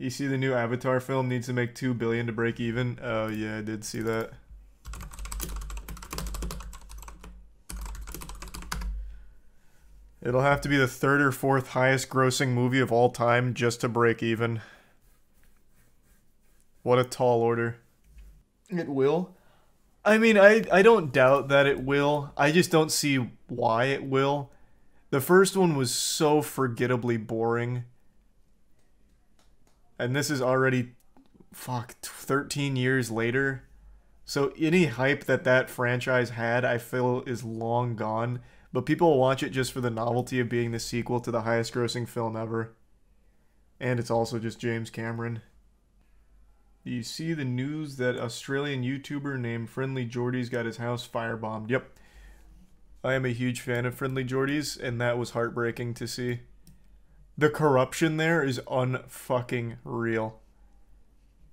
You see the new Avatar film needs to make 2 billion to break even? Oh yeah, I did see that. It'll have to be the third or fourth highest grossing movie of all time just to break even. What a tall order. It will. I mean, I, I don't doubt that it will. I just don't see why it will. The first one was so forgettably boring. And this is already, fuck, 13 years later. So any hype that that franchise had, I feel, is long gone. But people watch it just for the novelty of being the sequel to the highest grossing film ever. And it's also just James Cameron. Do you see the news that Australian YouTuber named Friendly Jordies got his house firebombed? Yep. I am a huge fan of Friendly Jordies, and that was heartbreaking to see. The corruption there is unfucking real.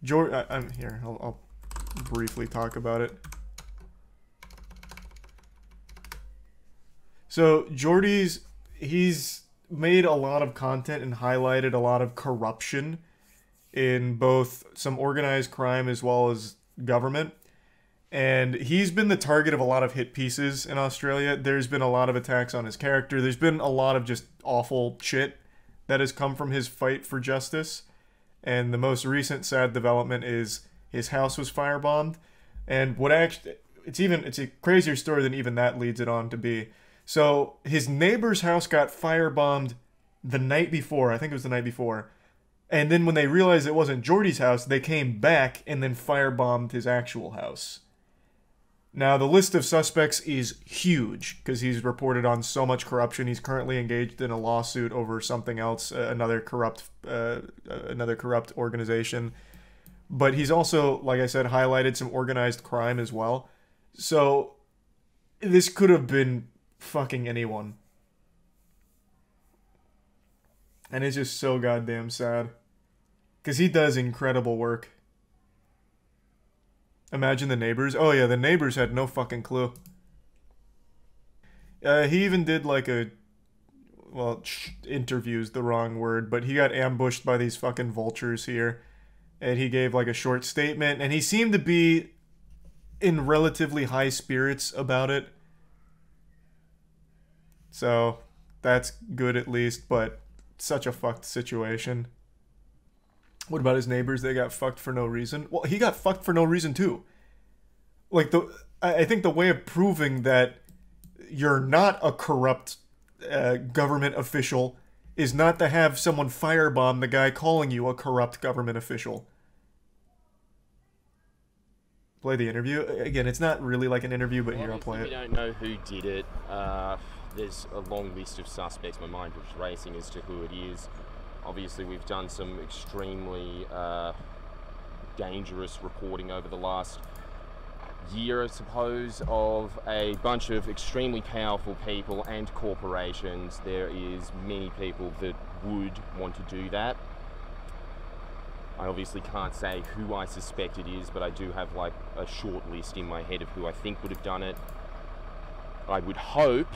Jord, I, am here. I'll, I'll briefly talk about it. So Jordies, he's made a lot of content and highlighted a lot of corruption in both some organized crime as well as government. And he's been the target of a lot of hit pieces in Australia. There's been a lot of attacks on his character. There's been a lot of just awful shit that has come from his fight for justice. And the most recent sad development is his house was firebombed. And what actually, it's even, it's a crazier story than even that leads it on to be. So his neighbor's house got firebombed the night before. I think it was the night before. And then when they realized it wasn't Jordy's house, they came back and then firebombed his actual house. Now, the list of suspects is huge because he's reported on so much corruption. He's currently engaged in a lawsuit over something else, uh, another corrupt, uh, another corrupt organization. But he's also, like I said, highlighted some organized crime as well. So this could have been fucking anyone. And it's just so goddamn sad. Because he does incredible work. Imagine the neighbors. Oh yeah, the neighbors had no fucking clue. Uh, he even did like a, well, interviews the wrong word, but he got ambushed by these fucking vultures here, and he gave like a short statement, and he seemed to be in relatively high spirits about it. So that's good at least, but such a fucked situation. What about his neighbors? They got fucked for no reason. Well, he got fucked for no reason too. Like the, I think the way of proving that you're not a corrupt uh, government official is not to have someone firebomb the guy calling you a corrupt government official. Play the interview again. It's not really like an interview, but well, here I'll play it. We don't know who did it. Uh, there's a long list of suspects. My mind was racing as to who it is. Obviously, we've done some extremely uh, dangerous reporting over the last year, I suppose, of a bunch of extremely powerful people and corporations. There is many people that would want to do that. I obviously can't say who I suspect it is, but I do have like a short list in my head of who I think would have done it. I would hope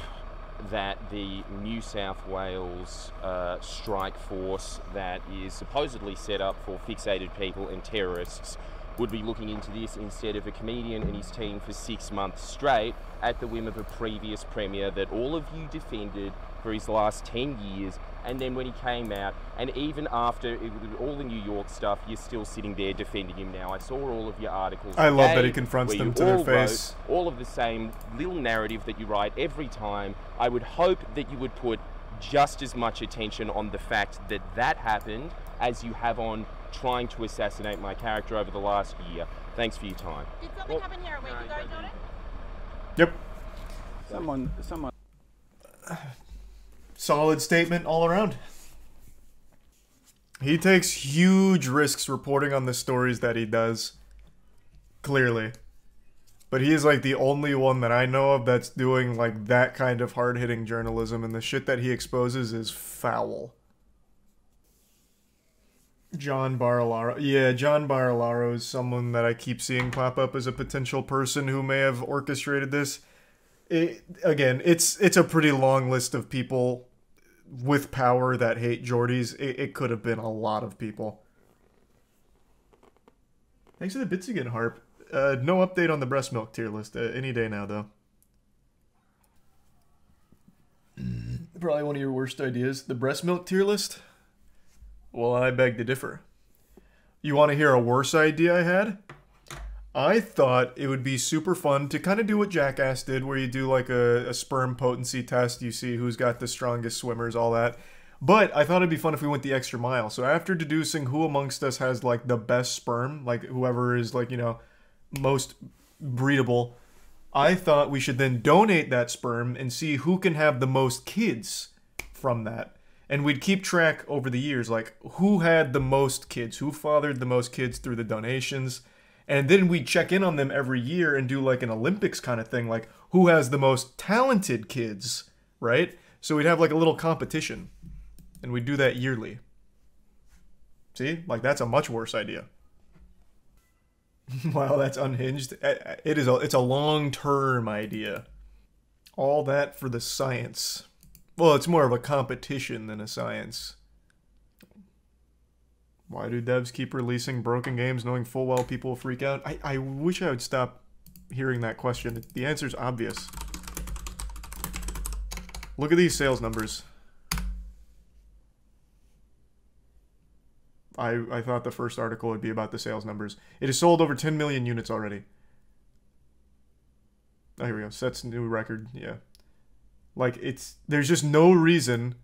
that the New South Wales uh, strike force that is supposedly set up for fixated people and terrorists would be looking into this instead of a comedian and his team for six months straight at the whim of a previous premier that all of you defended for his last 10 years and then when he came out, and even after it, all the New York stuff, you're still sitting there defending him now. I saw all of your articles. I love that he confronts them to their face. all of the same little narrative that you write every time. I would hope that you would put just as much attention on the fact that that happened as you have on trying to assassinate my character over the last year. Thanks for your time. Did something well, happen here a week no, ago, Jordan? Yep. Someone, someone solid statement all around. He takes huge risks reporting on the stories that he does. Clearly. But he is like the only one that I know of that's doing like that kind of hard hitting journalism, and the shit that he exposes is foul. John Barilaro. Yeah, John Barilaro is someone that I keep seeing pop up as a potential person who may have orchestrated this. It, again, it's it's a pretty long list of people with power that hate Jordies, it, it could have been a lot of people. Thanks for the bits again, Harp. Uh, no update on the breast milk tier list. Uh, any day now, though. Probably one of your worst ideas. The breast milk tier list? Well, I beg to differ. You want to hear a worse idea I had? I thought it would be super fun to kind of do what Jackass did, where you do like a, a, sperm potency test, you see who's got the strongest swimmers, all that. But I thought it'd be fun if we went the extra mile. So after deducing who amongst us has like the best sperm, like whoever is like, you know, most breedable, I thought we should then donate that sperm and see who can have the most kids from that and we'd keep track over the years like who had the most kids who fathered the most kids through the donations and then we'd check in on them every year and do like an olympics kind of thing like who has the most talented kids right? So we'd have like a little competition and we'd do that yearly. See? Like that's a much worse idea. Wow that's unhinged. It is a it's a long-term idea. All that for the science. Well, it's more of a competition than a science. Why do devs keep releasing broken games knowing full well people will freak out? I, I wish I would stop hearing that question. The answer is obvious. Look at these sales numbers. I, I thought the first article would be about the sales numbers. It has sold over 10 million units already. Oh, here we go. Sets new record. Yeah. Like it's there's just no reason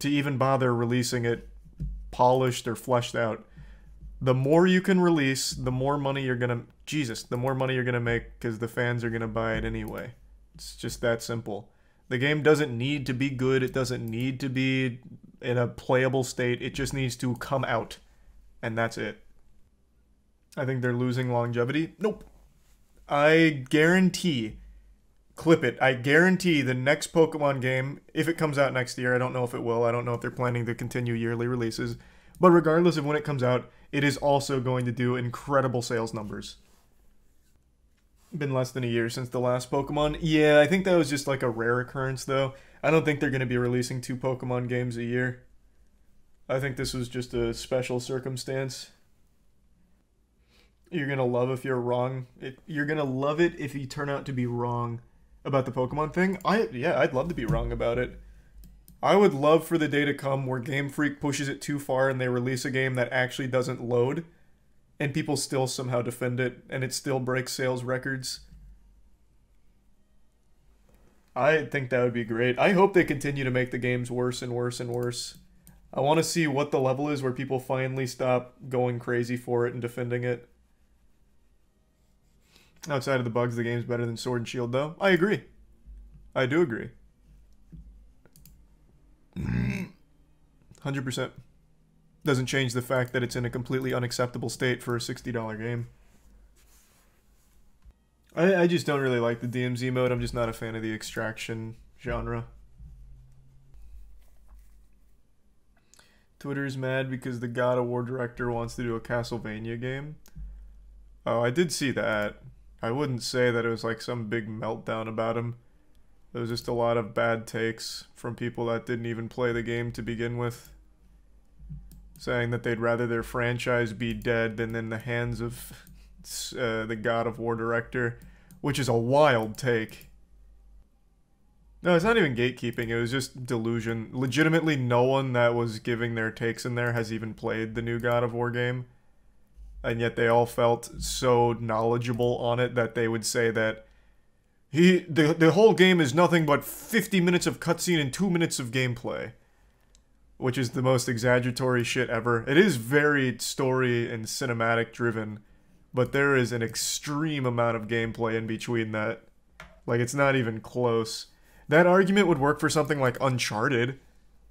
to even bother releasing it polished or fleshed out. The more you can release, the more money you're gonna Jesus, the more money you're gonna make because the fans are gonna buy it anyway. It's just that simple. The game doesn't need to be good. It doesn't need to be in a playable state. It just needs to come out, and that's it. I think they're losing longevity. Nope. I guarantee clip it. I guarantee the next Pokemon game, if it comes out next year, I don't know if it will. I don't know if they're planning to continue yearly releases. But regardless of when it comes out, it is also going to do incredible sales numbers. Been less than a year since the last Pokemon. Yeah, I think that was just like a rare occurrence though. I don't think they're going to be releasing two Pokemon games a year. I think this was just a special circumstance. You're going to love if you're wrong. You're going to love it if you turn out to be wrong about the Pokemon thing. I yeah, I'd love to be wrong about it. I would love for the day to come where Game Freak pushes it too far and they release a game that actually doesn't load and people still somehow defend it and it still breaks sales records. I think that would be great. I hope they continue to make the games worse and worse and worse. I want to see what the level is where people finally stop going crazy for it and defending it. Outside of the bugs, the game's better than Sword and Shield, though. I agree. I do agree. 100%. Doesn't change the fact that it's in a completely unacceptable state for a $60 game. I, I just don't really like the DMZ mode. I'm just not a fan of the extraction genre. Twitter's mad because the God of War director wants to do a Castlevania game. Oh, I did see that. I wouldn't say that it was like some big meltdown about him. It was just a lot of bad takes from people that didn't even play the game to begin with. Saying that they'd rather their franchise be dead than in the hands of uh, the God of War director, which is a wild take. No, it's not even gatekeeping, it was just delusion. Legitimately, no one that was giving their takes in there has even played the new God of War game and yet they all felt so knowledgeable on it that they would say that he the, the whole game is nothing but 50 minutes of cutscene and 2 minutes of gameplay which is the most exaggeratory shit ever. It is very story and cinematic driven but there is an extreme amount of gameplay in between that. Like it's not even close. That argument would work for something like uncharted.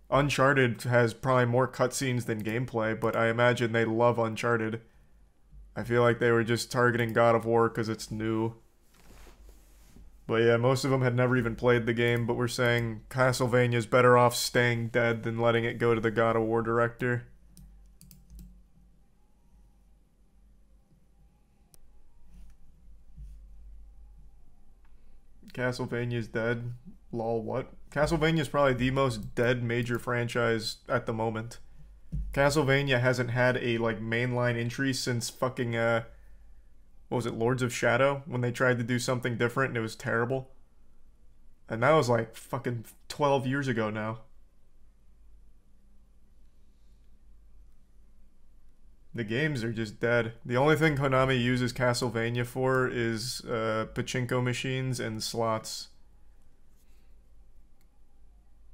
Uncharted has probably more cutscenes than gameplay but i imagine they love uncharted I feel like they were just targeting God of War because it's new. But yeah, most of them had never even played the game, but we're saying Castlevania's better off staying dead than letting it go to the God of War director. Castlevania's dead. Lol, what? Castlevania's probably the most dead major franchise at the moment. Castlevania hasn't had a like mainline entry since fucking uh what was it, Lords of Shadow, when they tried to do something different and it was terrible. And that was like fucking 12 years ago now. The games are just dead. The only thing Konami uses Castlevania for is uh, pachinko machines and slots.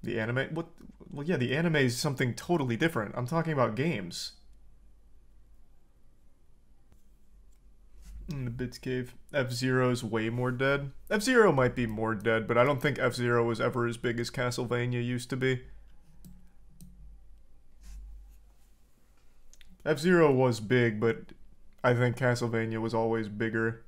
The anime? What? Well, yeah, the anime is something totally different. I'm talking about games. In the Bits Cave. F-Zero's way more dead. F-Zero might be more dead, but I don't think F-Zero was ever as big as Castlevania used to be. F-Zero was big, but I think Castlevania was always bigger.